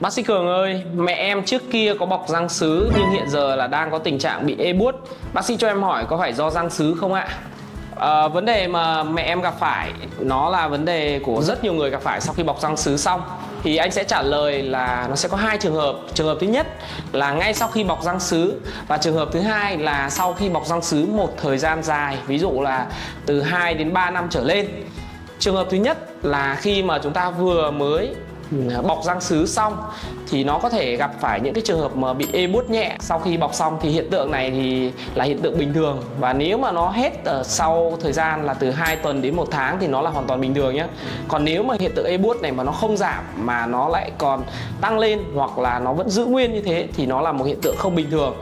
Bác sĩ Cường ơi, mẹ em trước kia có bọc răng sứ nhưng hiện giờ là đang có tình trạng bị ê buốt. Bác sĩ cho em hỏi có phải do răng sứ không ạ? À, vấn đề mà mẹ em gặp phải nó là vấn đề của rất nhiều người gặp phải sau khi bọc răng sứ xong thì anh sẽ trả lời là nó sẽ có hai trường hợp trường hợp thứ nhất là ngay sau khi bọc răng sứ và trường hợp thứ hai là sau khi bọc răng sứ một thời gian dài ví dụ là từ 2 đến 3 năm trở lên trường hợp thứ nhất là khi mà chúng ta vừa mới Ờ, bọc răng sứ xong thì nó có thể gặp phải những cái trường hợp mà bị ê buốt nhẹ. Sau khi bọc xong thì hiện tượng này thì là hiện tượng bình thường. Và nếu mà nó hết ở sau thời gian là từ 2 tuần đến một tháng thì nó là hoàn toàn bình thường nhé còn nếu mà hiện tượng ê buốt này mà nó không giảm mà nó lại còn tăng lên hoặc là nó vẫn giữ nguyên như thế thì nó là một hiện tượng không bình thường.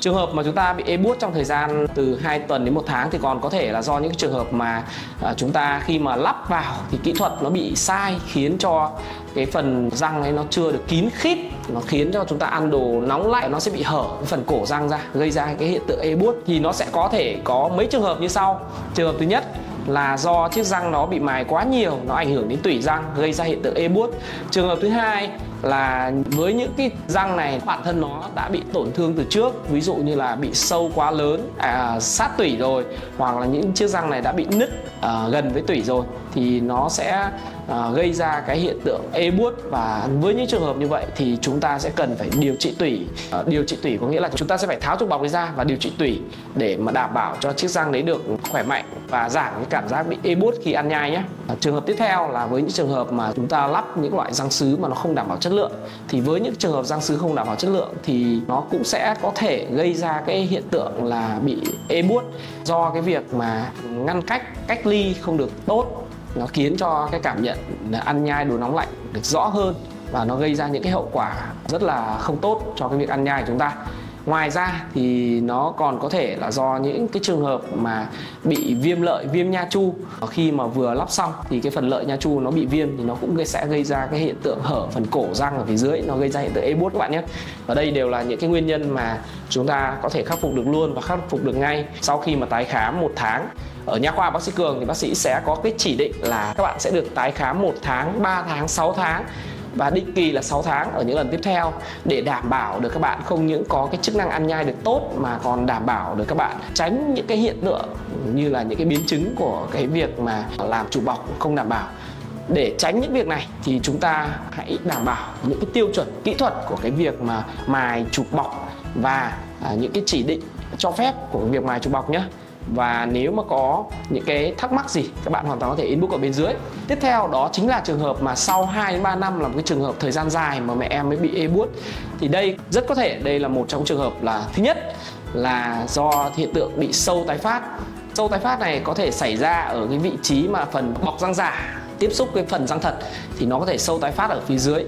Trường hợp mà chúng ta bị ê buốt trong thời gian từ 2 tuần đến một tháng thì còn có thể là do những trường hợp mà ờ, chúng ta khi mà lắp vào thì kỹ thuật nó bị sai khiến cho cái phần răng ấy nó chưa được kín khít nó khiến cho chúng ta ăn đồ nóng lạnh nó sẽ bị hở phần cổ răng ra gây ra cái hiện tượng ê buốt. Thì nó sẽ có thể có mấy trường hợp như sau. Trường hợp thứ nhất là do chiếc răng nó bị mài quá nhiều nó ảnh hưởng đến tủy răng gây ra hiện tượng ê buốt. Trường hợp thứ hai là với những cái răng này bản thân nó đã bị tổn thương từ trước ví dụ như là bị sâu quá lớn à, sát tủy rồi hoặc là những chiếc răng này đã bị nứt à, gần với tủy rồi thì nó sẽ à, gây ra cái hiện tượng ê buốt và với những trường hợp như vậy thì chúng ta sẽ cần phải điều trị tủy. À, điều trị tủy có nghĩa là chúng ta sẽ phải tháo trục bọc ra và điều trị tủy để mà đảm bảo cho chiếc răng đấy được khỏe mạnh và giảm cái cảm giác bị ê buốt khi ăn nhai nhé. À, trường hợp tiếp theo là với những trường hợp mà chúng ta lắp những loại răng sứ mà nó không đảm bảo chất lượng thì với những trường hợp răng sứ không đảm bảo chất lượng thì nó cũng sẽ có thể gây ra cái hiện tượng là bị ê buốt do cái việc mà ngăn cách cách ly không được tốt nó khiến cho cái cảm nhận ăn nhai đồ nóng lạnh được rõ hơn và nó gây ra những cái hậu quả rất là không tốt cho cái việc ăn nhai của chúng ta. Ngoài ra thì nó còn có thể là do những cái trường hợp mà bị viêm lợi, viêm nha chu. Khi mà vừa lắp xong thì cái phần lợi nha chu nó bị viêm thì nó cũng sẽ gây ra cái hiện tượng hở phần cổ răng ở phía dưới. Nó gây ra hiện tượng ê các bạn nhé. Và đây đều là những cái nguyên nhân mà chúng ta có thể khắc phục được luôn và khắc phục được ngay sau khi mà tái khám một tháng ở nha khoa bác sĩ cường thì bác sĩ sẽ có cái chỉ định là các bạn sẽ được tái khám một tháng 3 tháng 6 tháng và định kỳ là 6 tháng ở những lần tiếp theo để đảm bảo được các bạn không những có cái chức năng ăn nhai được tốt mà còn đảm bảo được các bạn tránh những cái hiện tượng như là những cái biến chứng của cái việc mà làm chủ bọc không đảm bảo. Để tránh những việc này thì chúng ta hãy đảm bảo những cái tiêu chuẩn kỹ thuật của cái việc mà mài chụp bọc và à, những cái chỉ định cho phép của việc mài chụp bọc nhé và nếu mà có những cái thắc mắc gì, các bạn hoàn toàn có thể inbox ở bên dưới. Tiếp theo đó chính là trường hợp mà sau 2 đến 3 năm là một cái trường hợp thời gian dài mà mẹ em mới bị ê buốt. Thì đây rất có thể đây là một trong trường hợp là thứ nhất là do hiện tượng bị sâu tái phát. Sâu tái phát này có thể xảy ra ở cái vị trí mà phần bọc răng giả tiếp xúc với phần răng thật thì nó có thể sâu tái phát ở phía dưới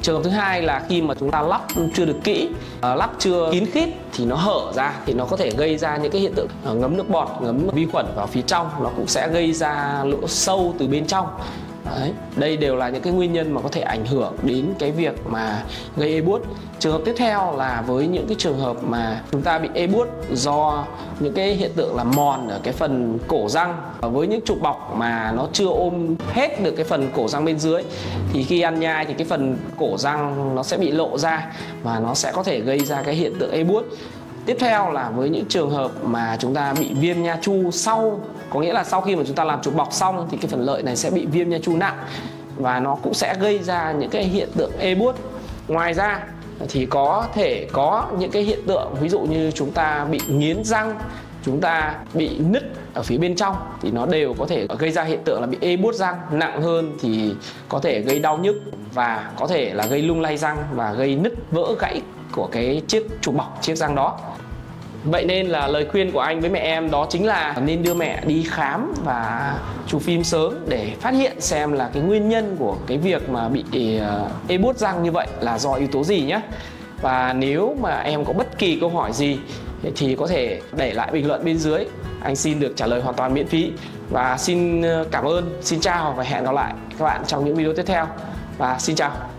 trường hợp thứ hai là khi mà chúng ta lắp chưa được kỹ à, lắp chưa kín khít thì nó hở ra, thì nó có thể gây ra những cái hiện tượng à, ngấm nước bọt, ngấm vi khuẩn vào phía trong, nó cũng sẽ gây ra lỗ sâu từ bên trong. Đấy. Đây đều là những cái nguyên nhân mà có thể ảnh hưởng đến cái việc mà gây ê buốt. Trường hợp tiếp theo là với những cái trường hợp mà chúng ta bị ê buốt do những cái hiện tượng là mòn ở cái phần cổ răng và với những trục bọc mà nó chưa ôm hết được cái phần cổ răng bên dưới, thì khi ăn nhai thì cái phần cổ răng nó sẽ bị lộ ra và nó sẽ có thể gây ra cái hiện tượng ê buốt tiếp theo là với những trường hợp mà chúng ta bị viêm nha chu sau, có nghĩa là sau khi mà chúng ta làm chụp bọc xong thì cái phần lợi này sẽ bị viêm nha chu nặng và nó cũng sẽ gây ra những cái hiện tượng ê buốt. Ngoài ra thì có thể có những cái hiện tượng, ví dụ như chúng ta bị nghiến răng, chúng ta bị nứt ở phía bên trong thì nó đều có thể gây ra hiện tượng là bị ê buốt răng. Nặng hơn thì có thể gây đau nhức và có thể là gây lung lay răng và gây nứt vỡ gãy của cái chiếc trục bọc, chiếc răng đó. Vậy nên là lời khuyên của anh với mẹ em đó chính là nên đưa mẹ đi khám và chụp phim sớm để phát hiện xem là cái nguyên nhân của cái việc mà bị ờ, ê bút răng như vậy là do yếu tố gì nhé. Và nếu mà em có bất kỳ câu hỏi gì thì có thể để lại bình luận bên dưới. Anh xin được trả lời hoàn toàn miễn phí. Và xin ờ, cảm ơn, xin chào và hẹn gặp lại các bạn trong những video tiếp theo. Và xin chào.